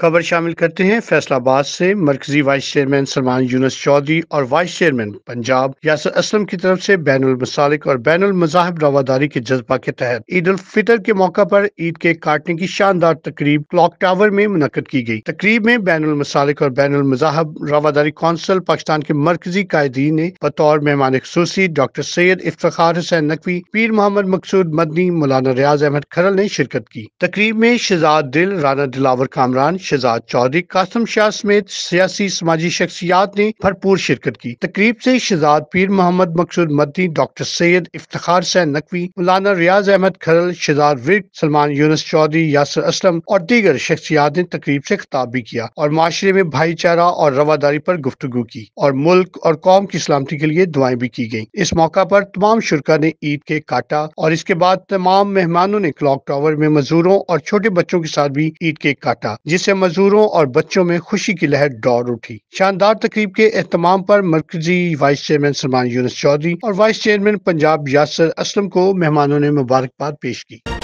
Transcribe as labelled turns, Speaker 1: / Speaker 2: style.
Speaker 1: خبر شامل کرتے ہیں فیصل آباد سے مرکزی وائس چیئرمین سلمان یونس چودھری اور وائس چیئرمین پنجاب یاسر اسلم کی طرف سے بین المسالک اور بین المذاہب رواداری کے جذبہ کے تحت عید الفطر کے موقع پر عید کے کاٹنے کی شاندار تقریب کلاک ٹاور میں منعقد کی گئی۔ تقریب میں بین المسالک اور بین المذاہب رواداری کونسل پاکستان کے مرکزی قائدین نے بطور مہمان خصوصی ڈاکٹر سید افتخار حسین نقوی، پیر محمد مقصود مدنی مولانا ریاض احمد کھرل نے شرکت کی۔ تقریب میں شہزاد دل، رانا دلاور کامران شہزاد چودھری قاسم شاہ سمیت سیاسی سماجی شخصیات نے بھرپور شرکت کی۔ تقریب سے شہزاد پیر محمد مقصود مدی ڈاکٹر سید افتخار سین نقوی، مولانا ریاض احمد کھرل، شہزاد ورک سلمان یونس چودھری، یاسر اسلم اور دیگر شخصیات نے تقریب سے خطاب بھی کیا اور معاشرے میں بھائی چارہ اور رواداری پر گفتگو کی اور ملک اور قوم کی سلامتی کے لیے دعائیں بھی کی گئیں۔ اس موقع پر تمام شرکا نے عید کے کاٹا اور اس کے بعد تمام مہمانوں نے کلاک ٹاور میں مزدوروں اور چھوٹے بچوں کے ساتھ بھی عید کے کاٹا، جس سے مزدوروں اور بچوں میں خوشی کی لہر دوڑ اٹھی۔ شاندار تقریب کے اہتمام پر مرکزی وائس چیئرمین سلمان یونس چودھری اور وائس چیئرمین پنجاب یاسر اسلم کو مہمانوں نے مبارکباد پیش کی۔